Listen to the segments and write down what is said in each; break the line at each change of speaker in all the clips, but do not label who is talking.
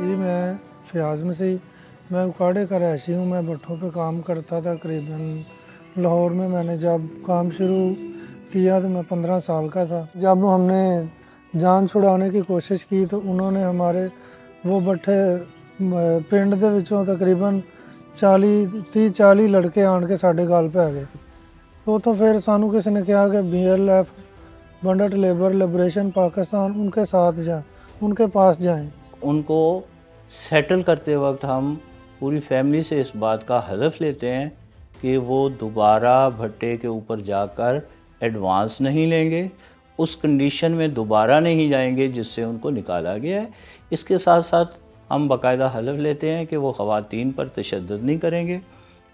जी मैं फयाज मसीह मैं उखाड़े का रहशी हूँ मैं भट्टों पे काम करता था करीबन लाहौर में मैंने जब काम शुरू किया तो मैं पंद्रह साल का था जब हमने जान छुड़ाने की कोशिश की तो उन्होंने हमारे वो भट्ठे ਪਿੰਡ ਦੇ ਵਿੱਚੋਂ ਤਕਰੀਬਨ 40 30 40 ਲੜਕੇ ਆਣ ਕੇ ਸਾਡੇ ਗੱਲ ਪੈ ਗਏ तो तो फिर सानू किसी ने कहा कि B L F bonded labour liberation Pakistan उनके साथ जाएं उनके पास जाएं
उनको सेटल करते वक्त हम पूरी फैमिली से इस बात का हलफ लेते हैं कि वो दोबारा भट्टे के ऊपर जाकर एडवांस नहीं लेंगे, उस कंडीशन में दोबारा नहीं जाएँगे जिससे उनको निकाला गया है। इसके साथ साथ हम बाकायदा हलफ लेते हैं कि वो ख़वातीन पर तशद नहीं करेंगे,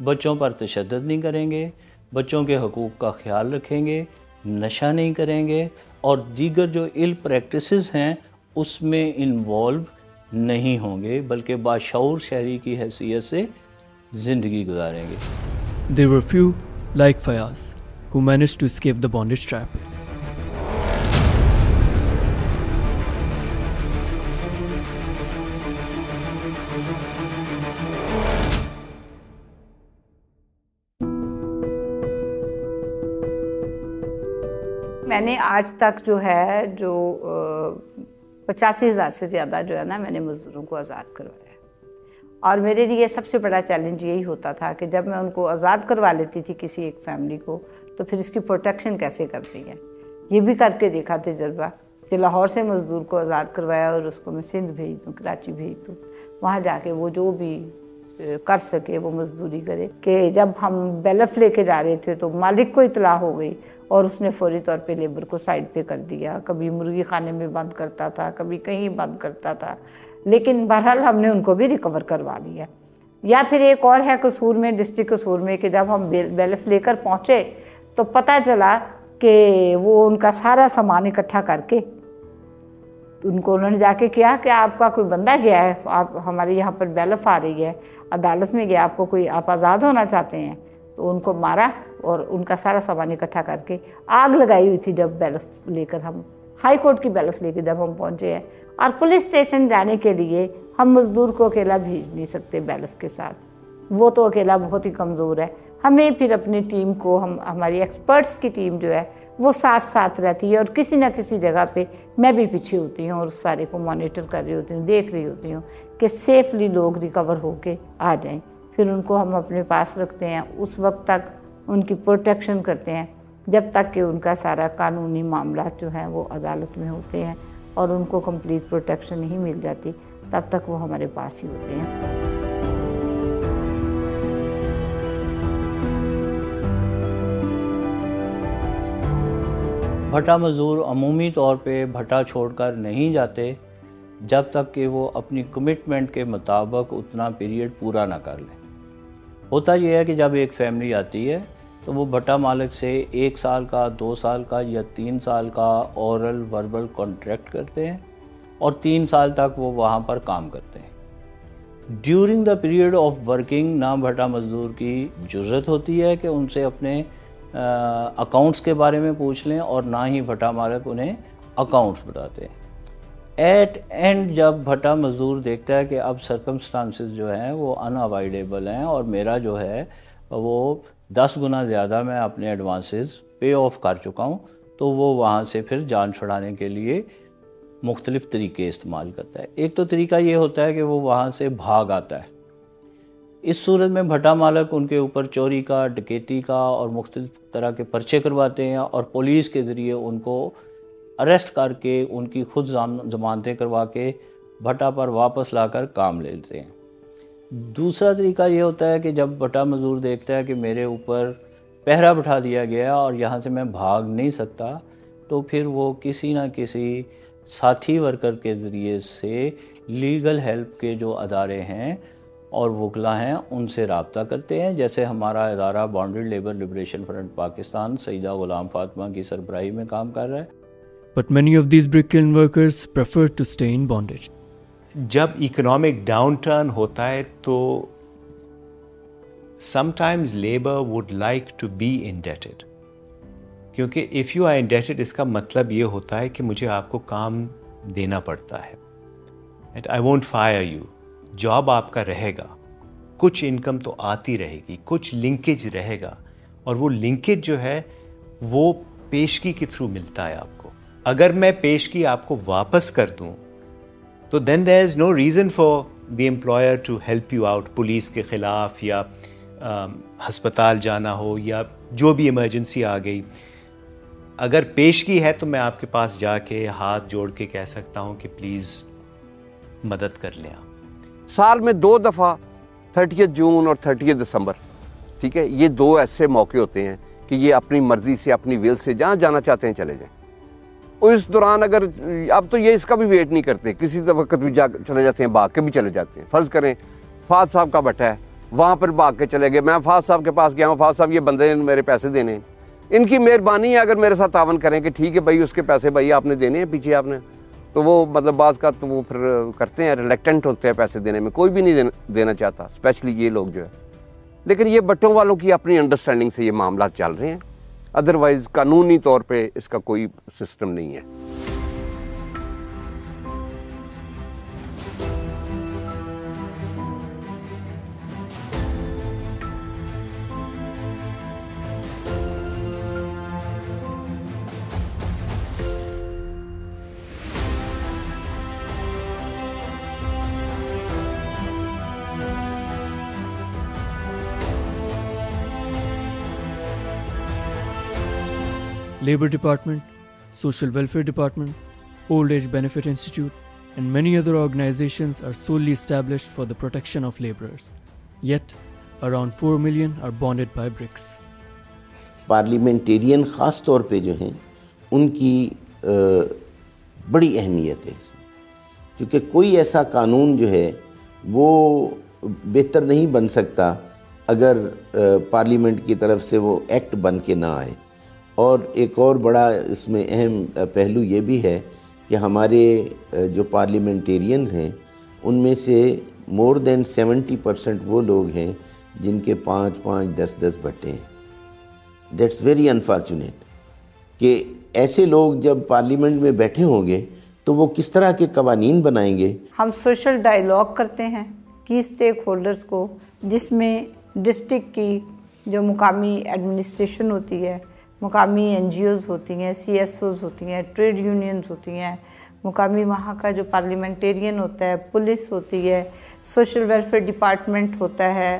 बच्चों पर तशद नहीं करेंगे, बच्चों के हकूक़ का ख्याल रखेंगे, नशा नहीं करेंगे और दीगर जो इल प्रैक्टिस हैं, उसमें इन्वॉल्व नहीं होंगे बल्कि बाशर शहरी की हैसियत से ज़िंदगी गुजारेंगे।
There are few like Fayaz who manage to escape the bondage trap
मैंने आज तक जो है जो पचासी हज़ार से ज़्यादा जो है ना मैंने मज़दूरों को आज़ाद करवाया और मेरे लिए सबसे बड़ा चैलेंज यही होता था कि जब मैं उनको आज़ाद करवा लेती थी किसी एक फैमिली को तो फिर इसकी प्रोटेक्शन कैसे करती है? ये भी करके देखा तजर्बा कि लाहौर से मज़दूर को आज़ाद करवाया और उसको मैं सिंध भेज दूँ, कराची भेज दूँ। वहाँ जाके वो जो भी कर सके, वो मजदूरी करे कि जब हम बेलफ लेके जा रहे थे तो मालिक को इतला हो गई और उसने फौरी तौर पे लेबर को साइड पे कर दिया। कभी मुर्गी खाने में बंद करता था, कभी कहीं बंद करता था, लेकिन बहरहाल हमने उनको भी रिकवर करवा लिया। या फिर एक और है कसूर में डिस्ट्रिक्ट कसूर में कि जब हम बेलफ लेकर पहुँचे तो पता चला कि वो उनका सारा सामान इकट्ठा करके, उनको उन्होंने जाके किया कि आपका कोई बंदा गया है, आप, हमारे यहाँ पर बेलफ आ रही है अदालत में गया, आपको कोई, आप आज़ाद होना चाहते हैं तो उनको मारा और उनका सारा सामान इकट्ठा करके आग लगाई हुई थी जब बैलफ लेकर हम, हाई कोर्ट की बैलफ लेकर जब हम पहुँचे हैं। और पुलिस स्टेशन जाने के लिए हम मज़दूर को अकेला भेज नहीं सकते बैलफ के साथ। वो तो अकेला बहुत ही कमज़ोर है। हमें फिर अपनी टीम को हम, हमारी एक्सपर्ट्स की टीम जो है, वो साथ साथ रहती है और किसी ना किसी जगह पे मैं भी पीछे होती हूँ और उस सारे को मॉनिटर कर रही होती हूँ, देख रही होती हूँ कि सेफली लोग रिकवर होके आ जाएँ। फिर उनको हम अपने पास रखते हैं, उस वक्त तक उनकी प्रोटेक्शन करते हैं, जब तक कि उनका सारा कानूनी मामला जो है वो अदालत में होते हैं और उनको कंप्लीट प्रोटेक्शन नहीं मिल जाती, तब तक वो हमारे पास ही होते हैं।
भट्टा मज़दूर अमूमी तौर पे भट्टा छोड़कर नहीं जाते, जब तक कि वो अपनी कमिटमेंट के मुताबिक उतना पीरियड पूरा ना कर लें। होता यह है कि जब एक फैमिली आती है तो वो भट्टा मालिक से एक साल का, दो साल का या तीन साल का औरल वर्बल कॉन्ट्रैक्ट करते हैं और तीन साल तक वो वहाँ पर काम करते हैं। During the period of working ना भट्टा मज़दूर की ज़रूरत होती है कि उनसे अपने अकाउंट्स के बारे में पूछ लें और ना ही भट्टा मालिक उन्हें अकाउंट्स बताते एट एंड जब भट्टा मज़दूर देखता है कि अब सरकमस्टांसिस जो हैं वो अनअवॉइडेबल हैं और मेरा जो है, वो दस गुना ज़्यादा मैं अपने एडवांसेस पे ऑफ़ कर चुका हूँ तो वो वहाँ से फिर जान छुड़ाने के लिए मुख्तलिफ़ तरीके इस्तेमाल करता है। एक तो तरीका ये होता है कि वो वहाँ से भाग आता है। इस सूरत में भट्टा मालक उनके ऊपर चोरी का, डकैती का और मुख्तलिफ़ तरह के पर्चे करवाते हैं और पुलिस के ज़रिए उनको अरेस्ट करके उनकी खुद जमानतें करवा के भट्टा पर वापस लाकर काम लेते हैं। दूसरा तरीका ये होता है कि जब भट्टा मज़दूर देखता है कि मेरे ऊपर पहरा बिठा दिया गया और यहाँ से मैं भाग नहीं सकता तो फिर वो किसी ना किसी साथी वर्कर के ज़रिए से लीगल हेल्प के जो अदारे हैं और वकला हैं उनसे रबता करते हैं। जैसे हमारा इदारा bonded labour liberation front Pakistan Saeeda Ghulam Fatima की सरबराही में काम कर रहा है।
But of these brick kiln workers prefer to stay in bondage.
जब इकोनॉमिक डाउनटर्न होता है तो sometimes labour would like to be indebted क्योंकि इफ़ यू आर इंडेटेड इसका मतलब ये होता है कि मुझे आपको काम देना पड़ता है। And I won't fire you job आपका रहेगा, कुछ इनकम तो आती रहेगी, कुछ लिंकेज रहेगा, और वो लिंकेज जो है, वो पेशगी के थ्रू मिलता है आपको। अगर मैं पेशगी आपको वापस कर दूँ तो then there is no reason for the employer to help you out police के ख़िलाफ़ या हस्पताल जाना हो या जो भी इमरजेंसी आ गई। अगर पेशगी है तो मैं आपके पास जाके हाथ जोड़ के कह सकता हूँ कि प्लीज़ मदद कर लें आप।
साल में दो दफ़ा थर्टी जून और थर्टी दिसंबर, ठीक है? ये दो ऐसे मौके होते हैं कि ये अपनी मर्ज़ी से, अपनी विल से जहाँ जाना चाहते हैं चले जाएँ। इस दौरान अगर, अब तो ये इसका भी वेट नहीं करते, किसी वक्त भी जा, चले जाते हैं, भाग के भी चले जाते हैं। फ़र्ज़ करें, फाद साहब का भट्टा है, वहाँ पर भाग के चले गए। मैं फाद साहब के पास गया हूँ, फाद साहब ये बंदे मेरे पैसे देने इनकी मेहरबानी है अगर मेरे साथ तावन करें कि ठीक है भाई, उसके पैसे भाई आपने देने हैं, पीछे आपने। तो वो मतलब बाज़ का तो वो फिर करते हैं रिलेक्टेंट होते हैं पैसे देने में। कोई भी नहीं देना चाहता स्पेशली ये लोग जो है। लेकिन ये बटों वालों की अपनी अंडरस्टैंडिंग से ये मामला चल रहे हैं। अदरवाइज़ कानूनी तौर पे इसका कोई सिस्टम नहीं है।
Labour department social welfare department old age benefit institute and many other organisation are solely establish for the protection of labourers yet around four million are bonded by bricks
parliamentarian खास तौर पर जो हैं उनकी आ, बड़ी अहमियत है इसमें। चूँकि कोई ऐसा कानून जो है वो बेहतर नहीं बन सकता अगर पार्लियामेंट की तरफ़ से वो एक्ट बन के ना आए। और एक और बड़ा इसमें अहम पहलू ये भी है कि हमारे जो पार्लियामेंटेरियंस हैं, उनमें से मोर देन सेवेंटी परसेंट वो लोग हैं जिनके पाँच पाँच दस दस भट्टे हैं। दैट्स वेरी अनफॉर्चुनेट कि ऐसे लोग जब पार्लियामेंट में बैठे होंगे तो वो किस तरह के कवानीन बनाएँगे?
हम सोशल डायलॉग करते हैं की स्टेक होल्डर्स को, जिसमें डिस्ट्रिक्ट की जो मुकामी एडमिनिस्ट्रेशन होती है मुकामी एन होती हैं सी होती हैं ट्रेड यूनियंस होती हैं। मुकामी वहाँ का जो पार्लियामेंटेरियन होता है पुलिस होती है सोशल वेलफेयर डिपार्टमेंट होता है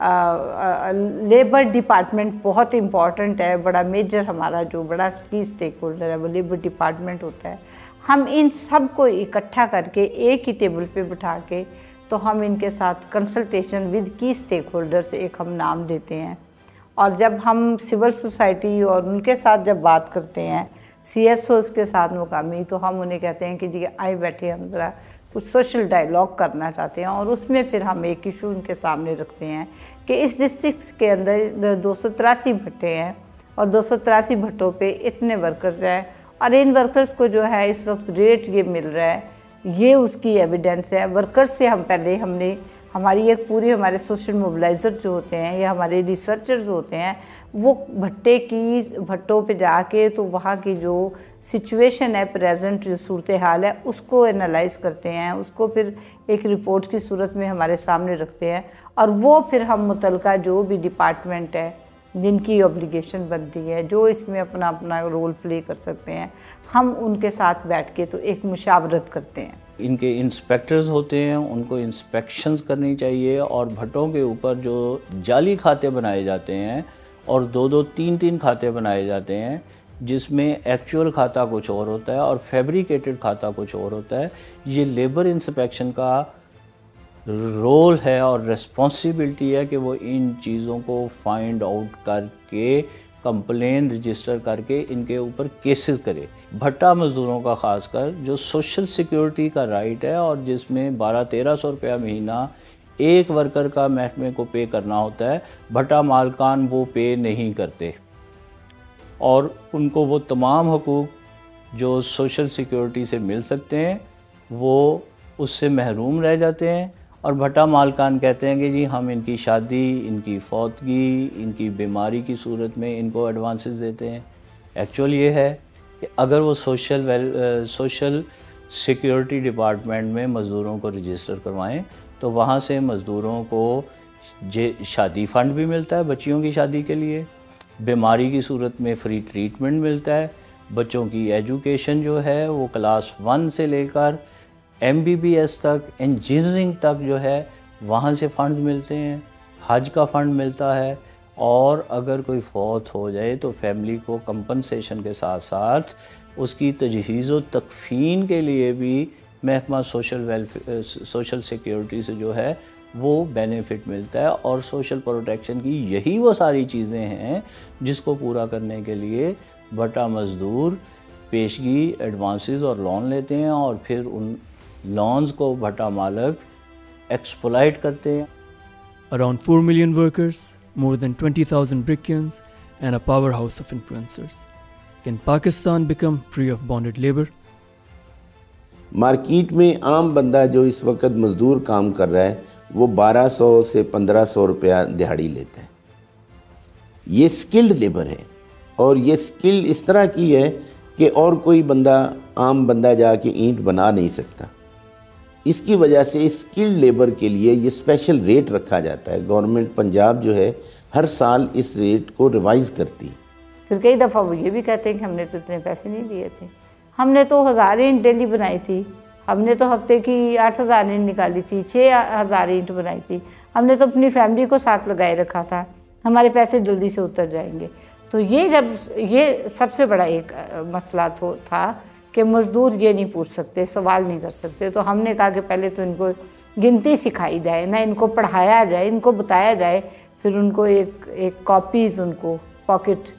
आ, आ, लेबर डिपार्टमेंट बहुत इंपॉर्टेंट है बड़ा मेजर हमारा जो बड़ा की स्टेक होल्डर है वो लेबर डिपार्टमेंट होता है। हम इन सबको इकट्ठा करके एक ही टेबल पे बिठा के तो हम इनके साथ कंसल्टेशन विद की स्टेक होल्डर्स एक हम नाम देते हैं। और जब हम सिविल सोसाइटी और उनके साथ जब बात करते हैं सी एस ओज़ के साथ मुकामी तो हम उन्हें कहते हैं कि जी, आए बैठे हम ज़रा कुछ सोशल डायलॉग करना चाहते हैं और उसमें फिर हम एक इशू उनके सामने रखते हैं कि इस डिस्ट्रिक्ट के अंदर दो सौ तिरासी भट्टे हैं और दो सौ तिरासी भट्टों पर इतने वर्कर्स हैं और इन वर्कर्स को जो है इस वक्त रेट ये मिल रहा है, ये उसकी एविडेंस है। वर्कर्स से हम पहले हमने हमारी एक पूरी हमारे सोशल मोबिलाइज़र जो होते हैं या हमारे रिसर्चर्स होते हैं, वो भट्टे की भट्टों पे जाके तो वहाँ की जो सिचुएशन है प्रेजेंट जो सूरत हाल है, उसको एनालाइज करते हैं, उसको फिर एक रिपोर्ट की सूरत में हमारे सामने रखते हैं और वो फिर हम मुतलका जो भी डिपार्टमेंट है, जिनकी ऑब्लिगेशन बनती है, जो इसमें अपना अपना रोल प्ले कर सकते हैं, हम उनके साथ बैठ के तो एक मुशावरत करते हैं।
इनके इंस्पेक्टर्स होते हैं, उनको इंस्पेक्शंस करनी चाहिए और भट्टों के ऊपर जो जाली खाते बनाए जाते हैं और दो दो तीन तीन खाते बनाए जाते हैं, जिसमें एक्चुअल खाता कुछ और होता है और फैब्रिकेटेड खाता कुछ और होता है, ये लेबर इंस्पेक्शन का रोल है और रिस्पॉन्सिबिलिटी है कि वो इन चीज़ों को फाइंड आउट करके कंप्लेन रजिस्टर करके इनके ऊपर केसेस करे। भट्टा मज़दूरों का खासकर, जो सोशल सिक्योरिटी का राइट है और जिसमें बारह तेरह सौ रुपया महीना एक वर्कर का महकमे को पे करना होता है, भट्टा मालकान वो पे नहीं करते। और उनको वो तमाम हकूक़ जो सोशल सिक्योरिटी से मिल सकते हैं, वो उससे महरूम रह जाते हैं और भट्टा मालकान कहते हैं कि जी, हम इनकी शादी, इनकी फौतगी, इनकी बीमारी की सूरत में इनको एडवांसेस देते हैं। एक्चुअल ये है कि अगर वो social well social security department में मज़दूरों को रजिस्टर करवाएँ तो वहाँ से मज़दूरों को जे, शादी फ़ंड भी मिलता है बच्चियों की शादी के लिए। बीमारी की सूरत में फ्री ट्रीटमेंट मिलता है। बच्चों की एजुकेशन जो है, वो क्लास वन से लेकर एमबीबीएस तक इंजीनियरिंग तक जो है, वहाँ से फ़ंड्स मिलते हैं हज का फ़ंड मिलता है, और अगर कोई फौत हो जाए तो फैमिली को कंपनसेशन के साथ साथ उसकी तजहीज़ व तकफ़ीन के लिए भी महकमा सोशल वेलफेयर सोशल सिक्योरिटी से जो है, वो बेनिफिट मिलता है, और सोशल प्रोटेक्शन की यही वो सारी चीज़ें हैं, जिसको पूरा करने के लिए बटा मज़दूर पेशगी एडवांसेस और लोन लेते हैं, और फिर उन लॉन्स को भट्टा मालक एक्सप्लाइट करते हैं
Around 4 million workers, more than 20,000 brickyards, and a powerhouse of influencers. Can Pakistan become free of bonded labor?
Market में आम बंदा जो इस वक्त मज़दूर काम कर रहा है वो 1200 से 1500 रुपया दिहाड़ी लेता है ये स्किल्ड लेबर है और ये स्किल इस तरह की है कि और कोई बंदा आम बंदा जाके ईंट बना नहीं सकता इसकी वजह से स्किल्ड लेबर के लिए ये स्पेशल रेट रखा जाता है। गवर्नमेंट पंजाब जो है, हर साल इस रेट को रिवाइज करती है।
फिर कई दफ़ा वो ये भी कहते हैं कि हमने तो इतने पैसे नहीं दिए थे। हमने तो हज़ार ईंट डेली बनाई थी। हमने तो हफ़्ते की आठ हज़ार ईंट निकाली थी छः हज़ार ईंट बनाई थी। हमने तो अपनी फैमिली को साथ लगाए रखा था। हमारे पैसे जल्दी से उतर जाएँगे। तो ये जब, ये सबसे बड़ा एक मसला तो था कि मज़दूर ये नहीं पूछ सकते, सवाल नहीं कर सकते। तो हमने कहा कि पहले तो इनको गिनती सिखाई जाए, ना इनको पढ़ाया जाए, इनको बताया जाए, फिर उनको एक एक कॉपीज़ उनको पॉकेट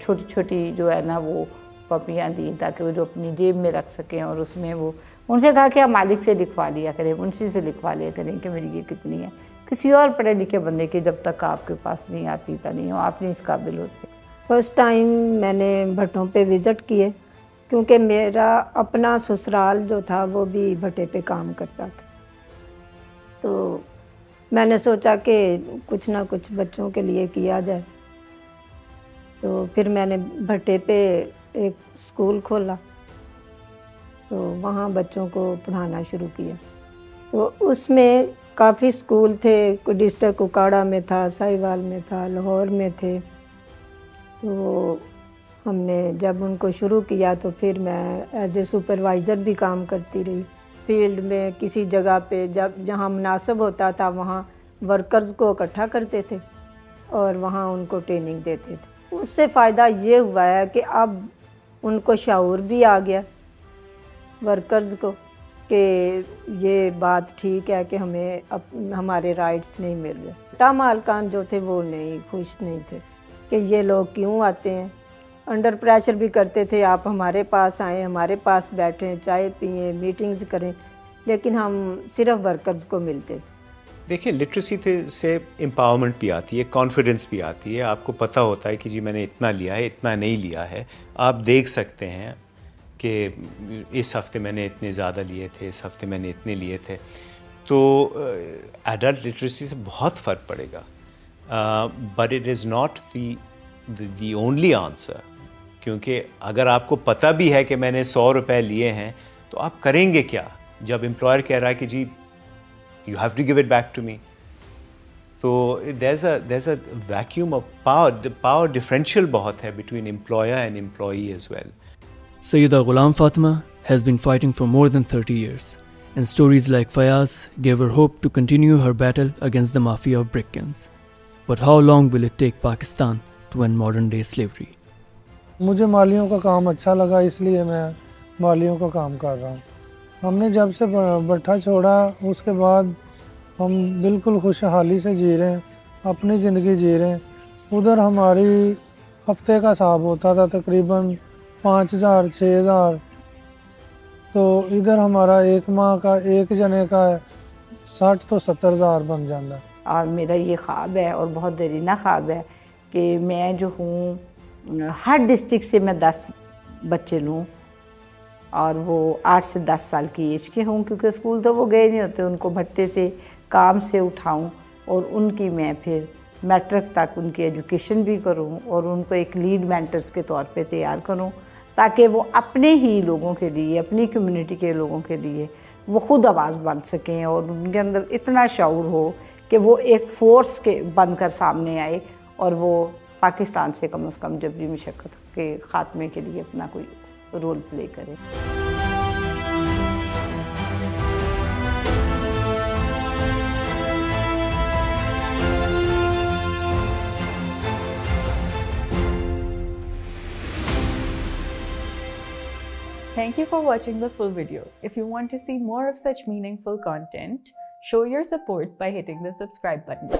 छोटी छोटी जो है ना वो कॉपियाँ दी ताकि वो जो अपनी जेब में रख सकें और उसमें वो, उनसे कहा कि आप मालिक से लिखवा लिया करें, मुंशी से लिखवा लिया करें कि मेरी ये कितनी है। किसी और पढ़े लिखे बंदे की जब तक आपके पास नहीं आती तो नहीं हो, आप नहीं इस काबिल होते।
फ़र्स्ट टाइम मैंने भट्टों पे विज़िट किए। क्योंकि मेरा अपना ससुराल जो था, वो भी भट्टे पे काम करता था। तो मैंने सोचा कि कुछ ना कुछ बच्चों के लिए किया जाए। तो फिर मैंने भट्टे पे एक स्कूल खोला। तो वहाँ बच्चों को पढ़ाना शुरू किया। तो उसमें काफ़ी स्कूल थे, डिस्ट्रिक्ट उकाड़ा में था, साहिवाल में था, लाहौर में थे। तो हमने जब उनको शुरू किया तो फिर मैं एज ए सुपरवाइज़र भी काम करती रही। फ़ील्ड में किसी जगह पे जब जहाँ मुनासब होता था वहाँ वर्कर्स को इकट्ठा करते थे और वहाँ उनको ट्रेनिंग देते थे। उससे फ़ायदा ये हुआ है कि अब उनको शूर भी आ गया वर्कर्स को कि ये बात ठीक है कि हमें अप, हमारे राइट्स नहीं मिल रहे। टा मालकान जो थे वो नहीं खुश नहीं थे कि ये लोग क्यों आते हैं? अंडर प्रेशर भी करते थे। आप हमारे पास आएँ, हमारे पास बैठें, चाय पिए मीटिंग्स करें, लेकिन हम सिर्फ़ वर्कर्स को मिलते थे।
देखिए लिटरेसी से एम्पावरमेंट भी आती है कॉन्फिडेंस भी आती है। आपको पता होता है कि जी मैंने इतना लिया है, इतना नहीं लिया है। आप देख सकते हैं कि इस हफ़्ते मैंने इतने ज़्यादा लिए थे, इस हफ़्ते मैंने इतने लिए थे। तो एडल्ट लिटरेसी से बहुत फ़र्क पड़ेगा। But it is not the only answer क्योंकि अगर आपको पता भी है कि मैंने सौ रुपए लिए हैं तो आप करेंगे क्या? जब एम्प्लॉयर कह रहा है कि जी you have to give it back to me तो there a vacuum of power power differential बहुत है between employer and employee as well
Saeeda Ghulam Fatima has been fighting for more than thirty years and stories like Fayaz gave her hope to continue her battle against the mafia of brick kilns but how long will it take Pakistan to end modern day slavery
मुझे मालियों का काम अच्छा लगा, इसलिए मैं मालियों का काम कर रहा हूँ। हमने जब से भट्ठा छोड़ा, उसके बाद हम बिल्कुल खुशहाली से जी रहे हैं, अपनी ज़िंदगी जी रहे हैं। उधर हमारी हफ़्ते का हिसाब होता था तकरीबन पाँच हज़ार छः हज़ार। तो इधर हमारा एक माह का, एक जने का साठ तो सत्तर हज़ार बन जाता।
और मेरा ये ख्वाब है, और बहुत देरीना ख्वाब है कि मैं जो हूँ हर डिस्ट्रिक्ट से मैं दस बच्चे लूँ और वो आठ से दस साल की एज के हों, क्योंकि स्कूल तो वो गए नहीं होते, उनको भट्टे से, काम से उठाऊँ और उनकी मैं फिर मैट्रिक तक उनकी एजुकेशन भी करूँ और उनको एक लीड मेंटर्स के तौर पे तैयार करूँ, ताकि वो अपने ही लोगों के लिए, अपनी कम्युनिटी के लोगों के लिए वो खुद आवाज़ बन सकें और उनके अंदर इतना शौर हो कि वो एक फोर्स के बनकर सामने आए और वो पाकिस्तान से कम अज़ कम जबरी मशक्क़त के ख़ात्मे के लिए अपना कोई रोल प्ले करे
Thank you for watching the full video. If you want to see more of such meaningful content, show your support by hitting the subscribe button.